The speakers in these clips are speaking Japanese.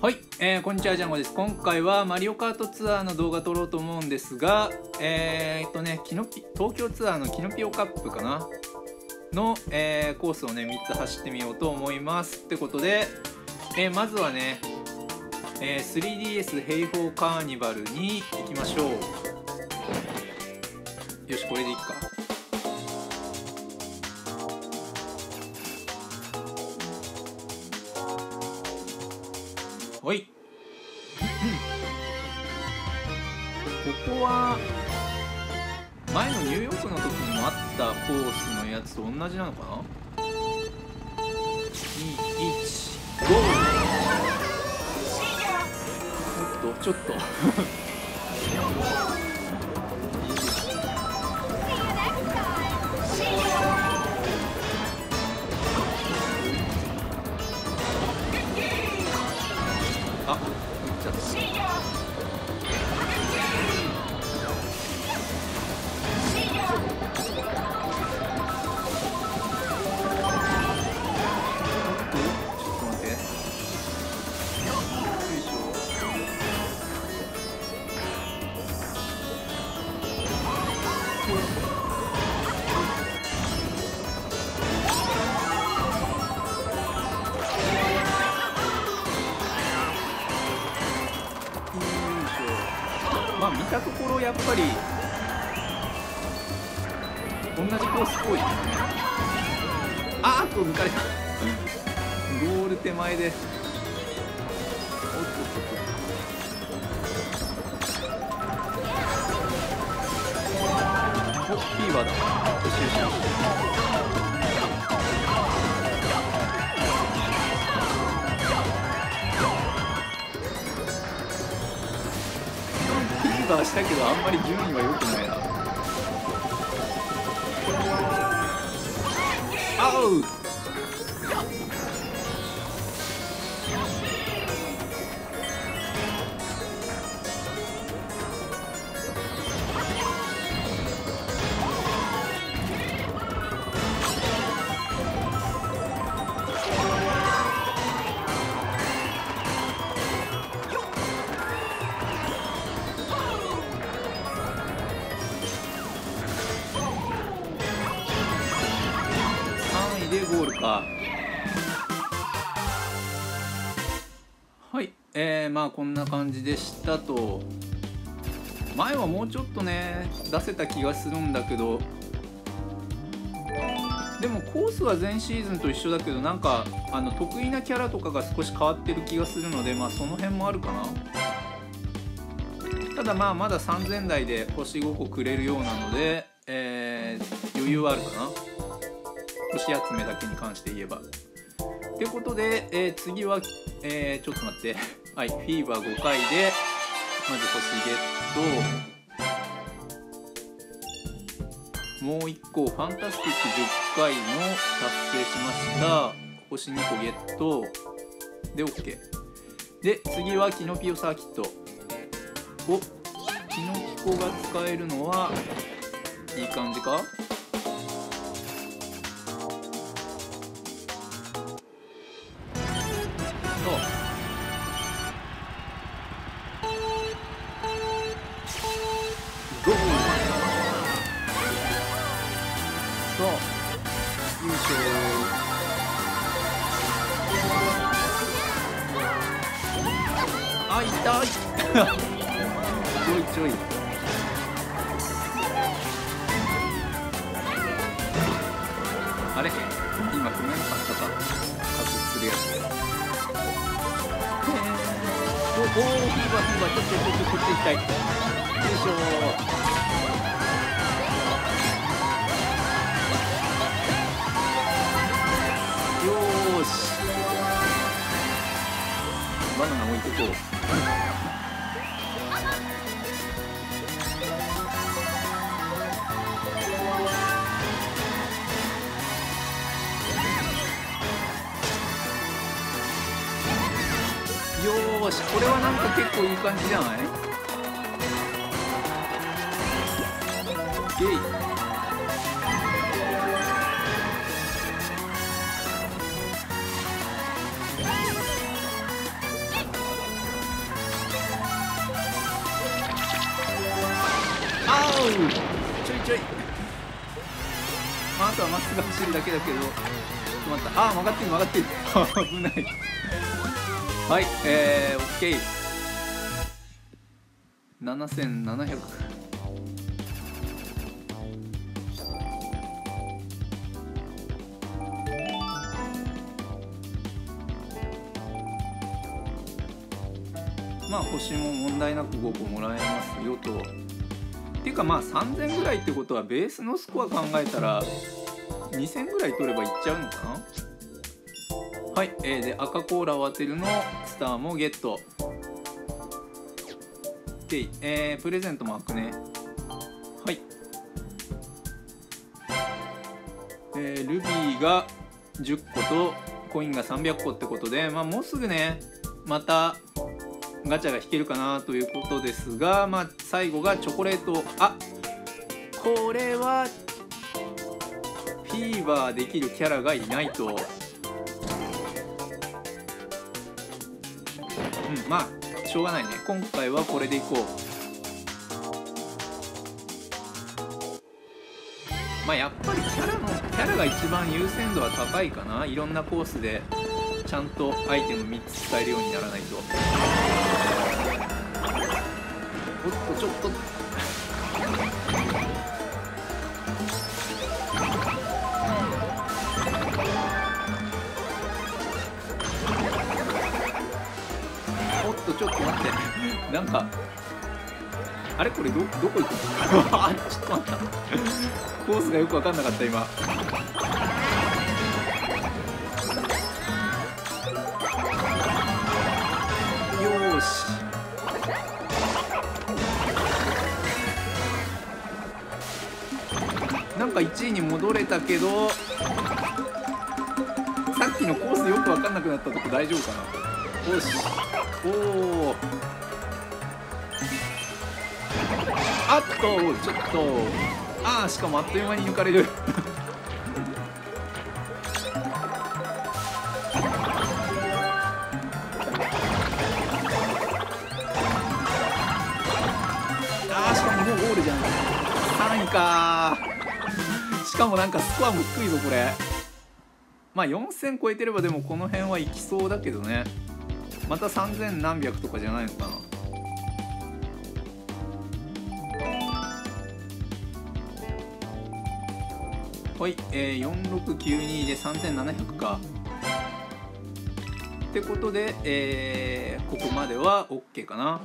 はい、えー、こんにちはジャンゴです。今回はマリオカートツアーの動画撮ろうと思うんですがえー、っとねキノピ東京ツアーのキノピオカップかな？の、えー、コースをね3つ走ってみようと思いますってことで、えー、まずはね、えー、3DS 平方カーニバルに行きましょう。よしこれでいっか。はい、ここは前のニューヨークの時にもあったコースのやつと同じなのかな？215おっとちょっとちゃまあ見たところやっぱり同じコースっぽい。ですねあーっと抜かれた。ゴール手前で。おっとっとっと。おフィーバーだよしよしよし。フィーバーしたけどあんまり順位は良くないな。あうか。はいえー、まあこんな感じでしたと。前はもうちょっとね出せた気がするんだけど。でもコースは前シーズンと一緒だけどなんかあの得意なキャラとかが少し変わってる気がするのでまあその辺もあるかな。ただまあまだ3000台で星5個くれるようなので、えー余裕はあるかな。星集めだけに関して言えば。ってことで、えー次は、えーちょっと待って。はいフィーバー5回でまず星ゲット。もう1個ファンタスティック10回も達成しました。星2個ゲット。で OK で次はキノピオサーキット。おキノピコが使えるのはいい感じか？いしょあ痛い。ちょいちょい。あれ？今踏めなかったか加速するやつ。へーおおーフィーバーフィーバーちょっとちょっとちょっとこっち行きたいよいしょいてこよーしこれはなんか結構いい感じじゃない？ゲイ。ちょいちょい。まああとはまっすぐ走るだけだけど。ちょっと待った。あー曲がってる曲がってる。危ない。はいえー、OK 7700まあ星も問題なく5個もらえますよと。っていうかまあ3000ぐらいってことはベースのスコア考えたら2000ぐらい取ればいっちゃうのかな？はい、えー、で赤コーラを当てるのスターもゲット。で、えー、プレゼントも開くね。はい。えー、ルビーが10個とコインが300個ってことで、まあ、もうすぐねまたガチャが引けるかなということですが、まあ、最後がチョコレートあこれはフィーバーできるキャラがいないと。うんまあしょうがないね。今回はこれでいこう。まあやっぱりキャラのキャラが一番優先度は高いかな。いろんなコースでちゃんとアイテム3つ使えるようにならないと。って。なんかあれ？これどどこ行くのあちょっと待った。コースがよく分かんなかった今。よし。なんか1位に戻れたけどさっきのコースよく分かんなくなったとこ大丈夫かな？よし。おおあっとちょっと。ああしかもあっという間に抜かれる。ああしかももうゴールじゃん。3位か。しかもなんかスコアも低いぞこれ。まあ4000超えてればでもこの辺はいきそうだけどね。また3000何百とかじゃないのかな。はい、えー、4692で3700か。ってことで、えー、ここまでは OK かな。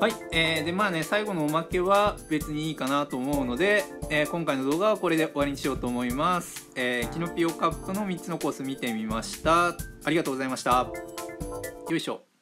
はい、えー、でまあね最後のおまけは別にいいかなと思うので、えー、今回の動画はこれで終わりにしようと思います、えー、キノピオカップの3つのコース見てみました。ありがとうございました。よいしょ。